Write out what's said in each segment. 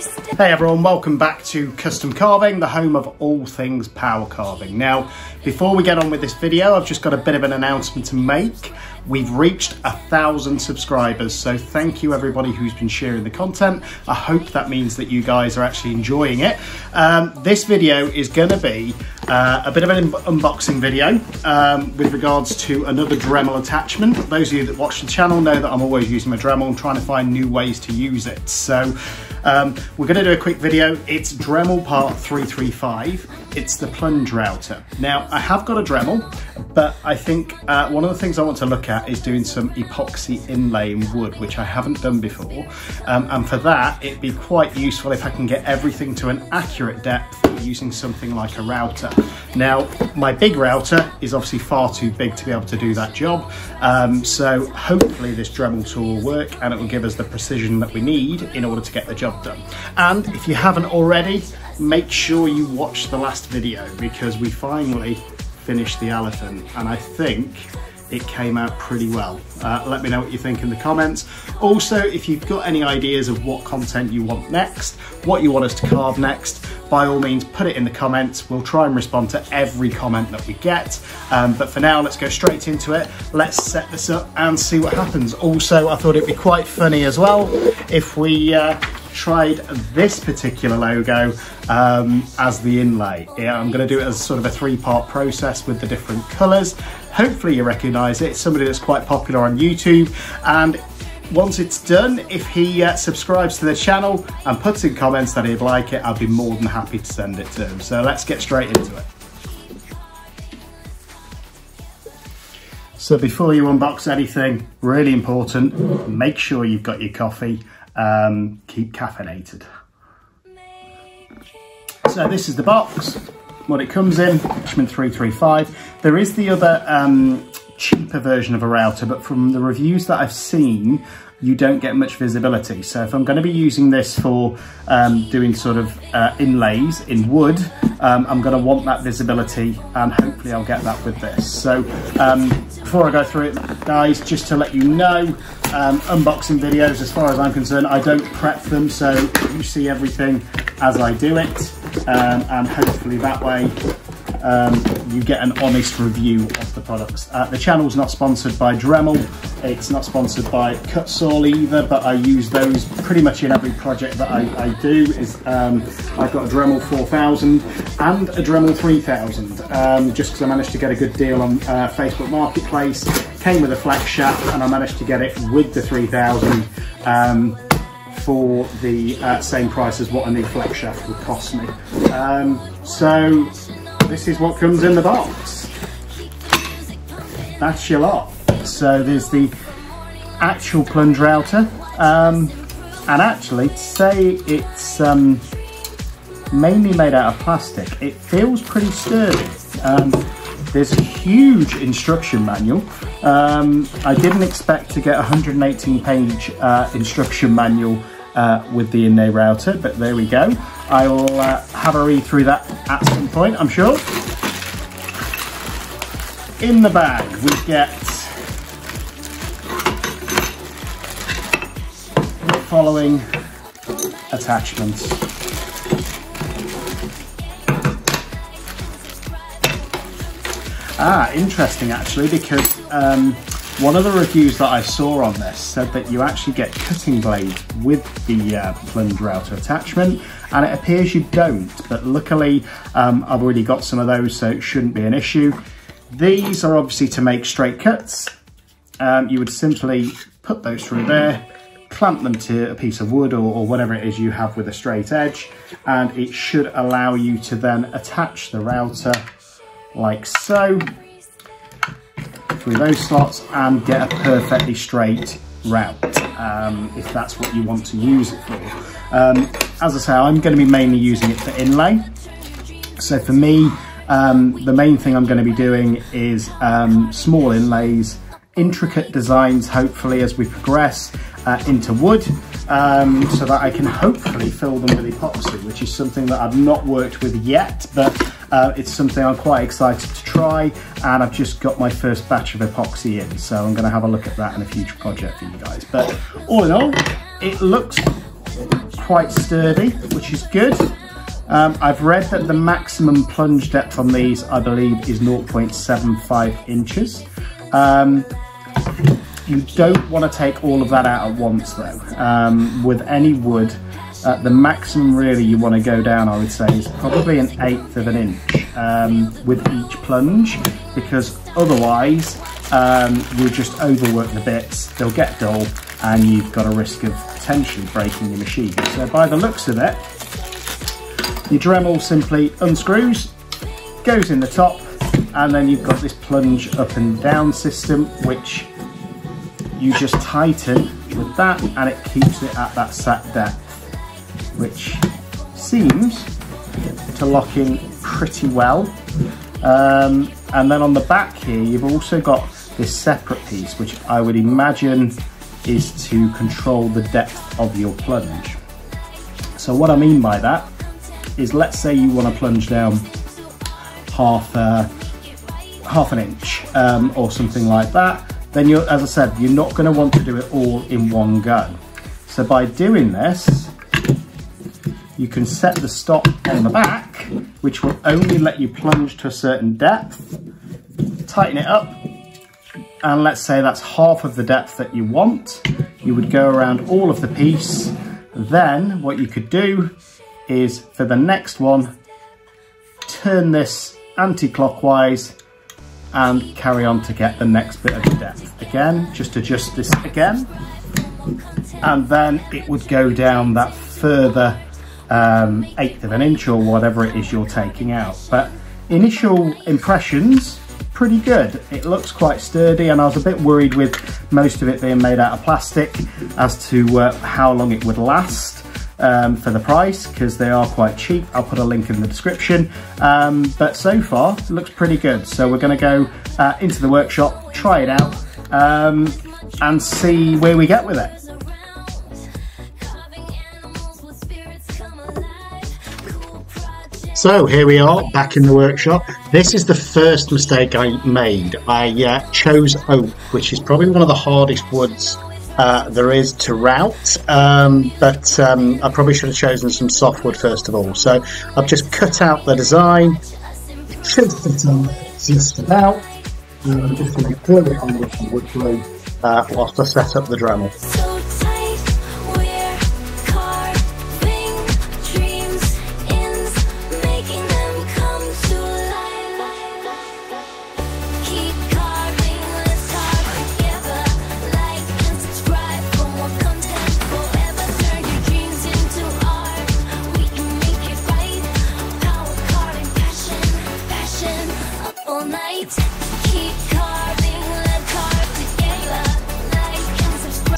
Hey everyone, welcome back to Custom Carving, the home of all things power carving. Now, before we get on with this video, I've just got a bit of an announcement to make. We've reached a thousand subscribers, so thank you everybody who's been sharing the content. I hope that means that you guys are actually enjoying it. Um, this video is gonna be uh, a bit of an unboxing video um, with regards to another Dremel attachment. Those of you that watch the channel know that I'm always using my Dremel and trying to find new ways to use it. So um, we're gonna do a quick video. It's Dremel part 335. It's the plunge router. Now, I have got a Dremel, but I think uh, one of the things I want to look at is doing some epoxy inlay in wood, which I haven't done before. Um, and for that, it'd be quite useful if I can get everything to an accurate depth using something like a router. Now, my big router is obviously far too big to be able to do that job. Um, so hopefully this Dremel tool will work and it will give us the precision that we need in order to get the job done. And if you haven't already, make sure you watch the last video because we finally finished the elephant and I think it came out pretty well. Uh, let me know what you think in the comments. Also, if you've got any ideas of what content you want next, what you want us to carve next, by all means put it in the comments. We'll try and respond to every comment that we get. Um, but for now, let's go straight into it. Let's set this up and see what happens. Also, I thought it'd be quite funny as well if we uh, tried this particular logo um, as the inlay. Yeah, I'm going to do it as sort of a three-part process with the different colours. Hopefully you recognise it. It's somebody that's quite popular on YouTube and once it's done, if he uh, subscribes to the channel and puts in comments that he'd like it, I'd be more than happy to send it to him. So let's get straight into it. So before you unbox anything, really important, make sure you've got your coffee. Um, keep caffeinated. So this is the box, what it comes in, Dremel 335. There is the other um, cheaper version of a router, but from the reviews that I've seen, you don't get much visibility. So if I'm going to be using this for um, doing sort of uh, inlays in wood, um, I'm going to want that visibility and hopefully I'll get that with this. So um, before I go through it, guys, just to let you know, um, unboxing videos, as far as I'm concerned, I don't prep them, so you see everything as I do it, um, and hopefully that way um, you get an honest review of the products. Uh, the channel's not sponsored by Dremel, it's not sponsored by Kutzall either, but I use those pretty much in every project that I, I do. Is um, I've got a Dremel 4000 and a Dremel 3000, um, just because I managed to get a good deal on uh, Facebook Marketplace. Came with a flex shaft and I managed to get it with the 3000 um, for the uh, same price as what a new flex shaft would cost me. Um, so this is what comes in the box. That's your lot. So there's the actual plunge router. Um, and actually, to say it's um, mainly made out of plastic, it feels pretty sturdy. There's a huge instruction manual. Um, I didn't expect to get a 118 page uh, instruction manual uh, with the inlay router, but there we go. I will uh, have a read through that at some point, I'm sure. In the bag, we get the following attachments. Ah, interesting actually, because um, one of the reviews that I saw on this said that you actually get cutting blades with the uh, plunge router attachment and it appears you don't, but luckily um, I've already got some of those so it shouldn't be an issue. These are obviously to make straight cuts. Um, you would simply put those through there, clamp them to a piece of wood or, or whatever it is you have with a straight edge and it should allow you to then attach the router like so through those slots and get a perfectly straight route um, if that's what you want to use it for. Um, as I say, I'm going to be mainly using it for inlay. So for me, um, the main thing I'm going to be doing is um, small inlays, intricate designs hopefully as we progress uh, into wood um, so that I can hopefully fill them with epoxy, which is something that I've not worked with yet, but uh, it's something I'm quite excited to try, and I've just got my first batch of epoxy in, so I'm gonna have a look at that in a future project for you guys. But all in all, it looks quite sturdy, which is good. Um, I've read that the maximum plunge depth on these, I believe, is 0.75 inches. Um, you don't want to take all of that out at once though. Um, with any wood, uh, the maximum really you want to go down, I would say, is probably an eighth of an inch um, with each plunge, because otherwise um, you'll just overwork the bits, they'll get dull, and you've got a risk of potentially breaking your machine. So by the looks of it, your Dremel simply unscrews, goes in the top, and then you've got this plunge up and down system, which you just tighten with that, and it keeps it at that set depth, which seems to lock in pretty well. Um, and then on the back here, you've also got this separate piece, which I would imagine is to control the depth of your plunge. So what I mean by that is let's say you want to plunge down half uh, half an inch um, or something like that then you're as I said you're not going to want to do it all in one go. So by doing this you can set the stop on the back which will only let you plunge to a certain depth. Tighten it up and let's say that's half of the depth that you want. You would go around all of the piece. Then what you could do is for the next one, turn this anti-clockwise and carry on to get the next bit of depth. Again, just adjust this again, and then it would go down that further um, eighth of an inch or whatever it is you're taking out. But initial impressions, pretty good. It looks quite sturdy and I was a bit worried with most of it being made out of plastic as to uh, how long it would last um, for the price because they are quite cheap. I'll put a link in the description. Um, but so far, it looks pretty good. So we're going to go uh, into the workshop, try it out, um, and see where we get with it. So here we are back in the workshop. This is the first mistake I made. I uh, chose oak, which is probably one of the hardest woods uh, there is to route, um, but um, I probably should have chosen some softwood first of all. So I've just cut out the design, should fit on just about, and I'm just going to it on some wood glue uh, whilst I set up the Dremel.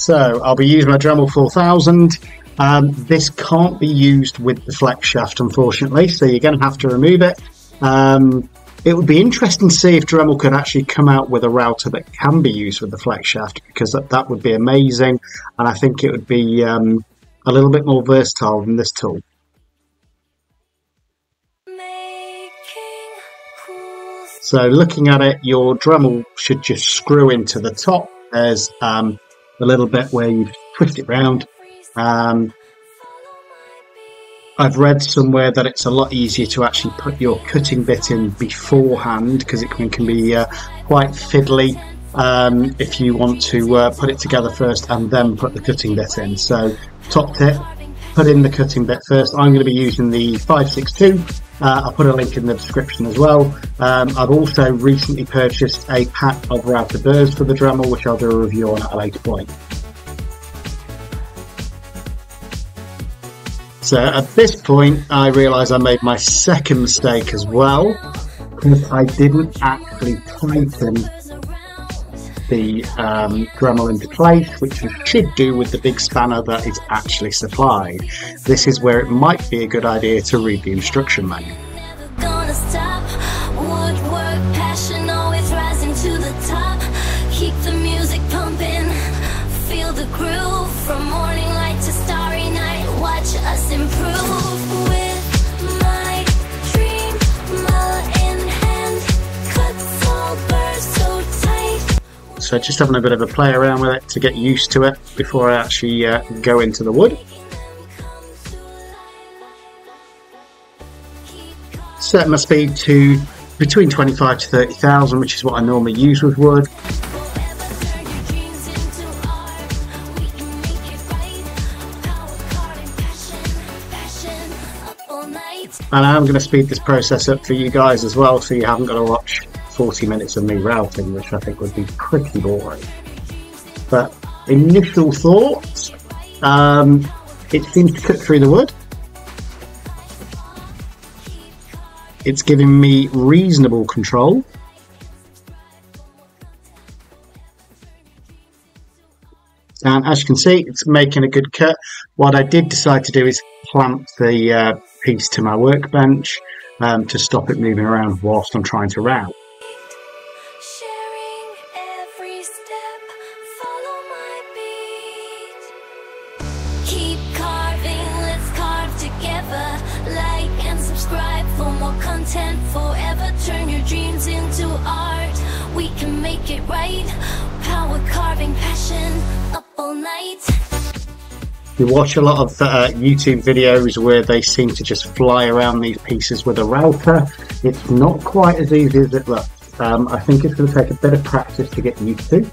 So I'll be using my Dremel 4000. Um, this can't be used with the flex shaft, unfortunately, so you're going to have to remove it. Um, it would be interesting to see if Dremel could actually come out with a router that can be used with the flex shaft, because that, that would be amazing, and I think it would be um, a little bit more versatile than this tool. So looking at it, your Dremel should just screw into the top. There's um, a little bit where you twist it round. Um, I've read somewhere that it's a lot easier to actually put your cutting bit in beforehand because it can, can be uh, quite fiddly um, if you want to uh, put it together first and then put the cutting bit in. So top tip, put in the cutting bit first. I'm going to be using the 562 uh, I'll put a link in the description as well. Um, I've also recently purchased a pack of router burrs for the Dremel, which I'll do a review on at a later point. So at this point, I realise I made my second mistake as well, because I didn't actually tighten the um, Dremel into place, which you should do with the big spanner that is actually supplied. This is where it might be a good idea to read the instruction manual. So just having a bit of a play around with it to get used to it before I actually uh, go into the wood. Set my speed to between 25 to 30,000 which is what I normally use with wood. And I'm going to speed this process up for you guys as well so you haven't got to watch 40 minutes of me routing, which I think would be pretty boring. But initial thoughts, um, it seems to cut through the wood. It's giving me reasonable control. And as you can see, it's making a good cut. What I did decide to do is clamp the uh, piece to my workbench um, to stop it moving around whilst I'm trying to route. Content forever. Turn your dreams into art. We can make it right. Power carving passion up all night. You watch a lot of uh, YouTube videos where they seem to just fly around these pieces with a router. It's not quite as easy as it looks. Um, I think it's going to take a bit of practice to get used to.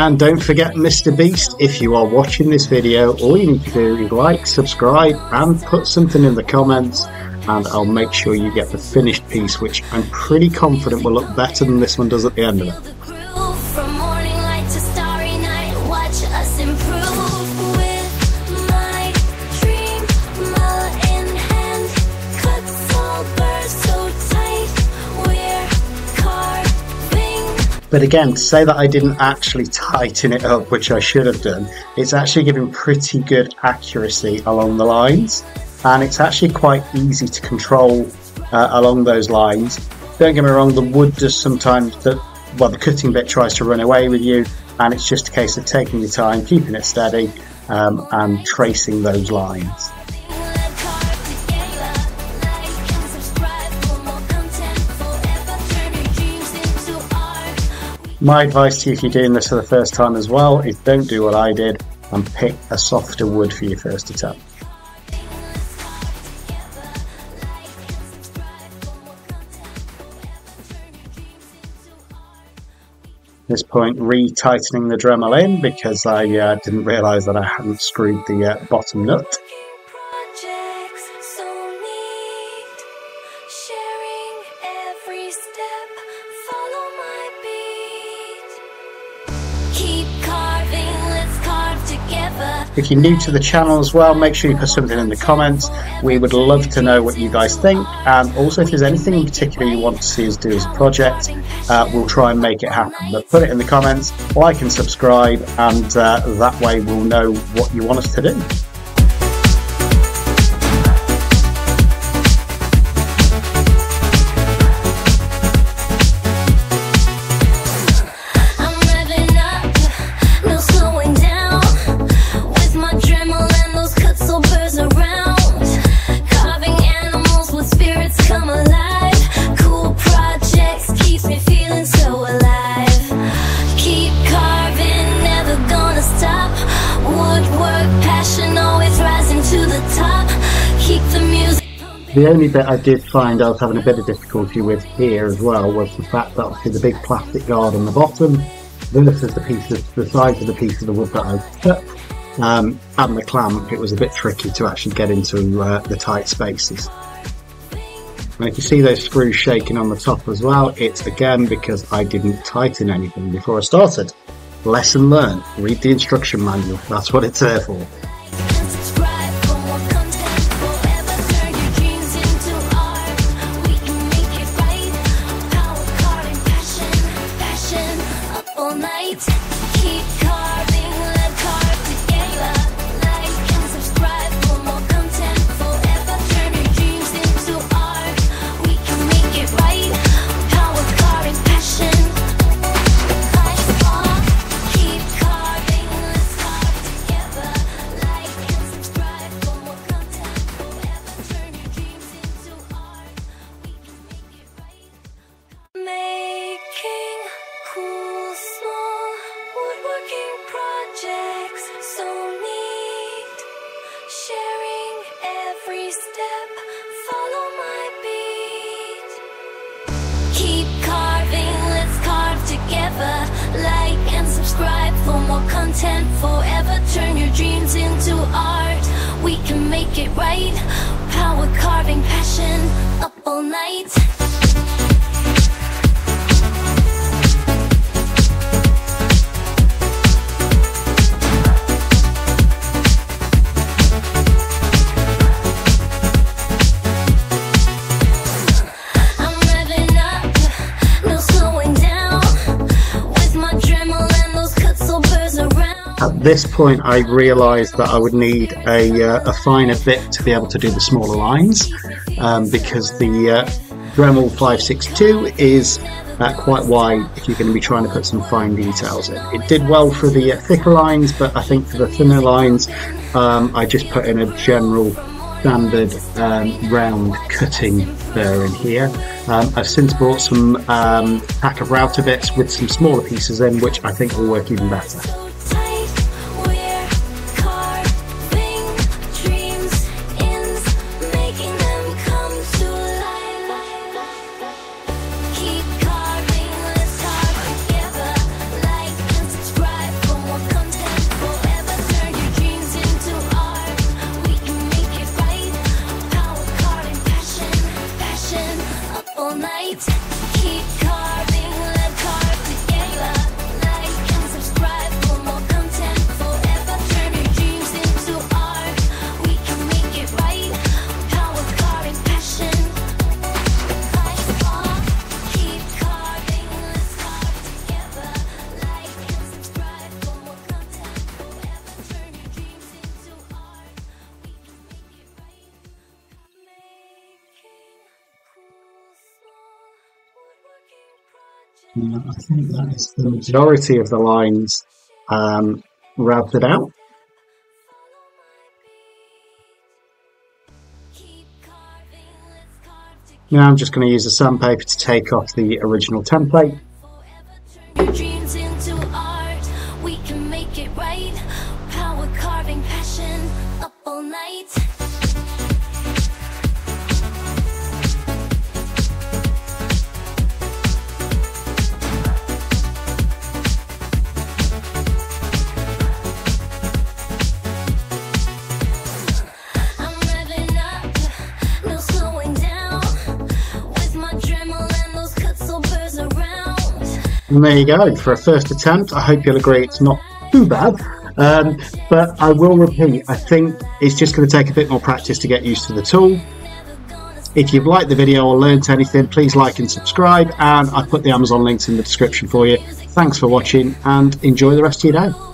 And don't forget Mr. Beast, if you are watching this video, all you need to do is like, subscribe, and put something in the comments, and I'll make sure you get the finished piece, which I'm pretty confident will look better than this one does at the end of it. But again, to say that I didn't actually tighten it up, which I should have done, it's actually giving pretty good accuracy along the lines. And it's actually quite easy to control uh, along those lines. Don't get me wrong, the wood does sometimes, the, well, the cutting bit tries to run away with you, and it's just a case of taking your time, keeping it steady, um, and tracing those lines. My advice to you if you're doing this for the first time as well is don't do what I did and pick a softer wood for your first attempt. this point re-tightening the Dremel in because I uh, didn't realise that I hadn't screwed the uh, bottom nut. If you're new to the channel as well, make sure you put something in the comments. We would love to know what you guys think. And also, if there's anything in particular you want to see us do as a project, uh, we'll try and make it happen. But put it in the comments, like and subscribe, and uh, that way we'll know what you want us to do. The only bit I did find I was having a bit of difficulty with here as well was the fact that obviously the big plastic guard on the bottom versus the piece of the size of the piece of the wood that I cut um, and the clamp, it was a bit tricky to actually get into uh, the tight spaces. And if you see those screws shaking on the top as well, it's again because I didn't tighten anything before I started. Lesson learned, read the instruction manual, that's what it's there for. This point, I realised that I would need a, uh, a finer bit to be able to do the smaller lines um, because the uh, Dremel 562 is uh, quite wide if you're going to be trying to put some fine details in. It did well for the uh, thicker lines, but I think for the thinner lines, um, I just put in a general standard um, round cutting there in here. Um, I've since bought some um, pack of router bits with some smaller pieces in, which I think will work even better. I think that is the majority of the lines um, routed out. Now I'm just going to use a sandpaper to take off the original template. And there you go. For a first attempt, I hope you'll agree it's not too bad. Um, but I will repeat, I think it's just going to take a bit more practice to get used to the tool. If you've liked the video or learnt anything, please like and subscribe. And I put the Amazon links in the description for you. Thanks for watching and enjoy the rest of your day.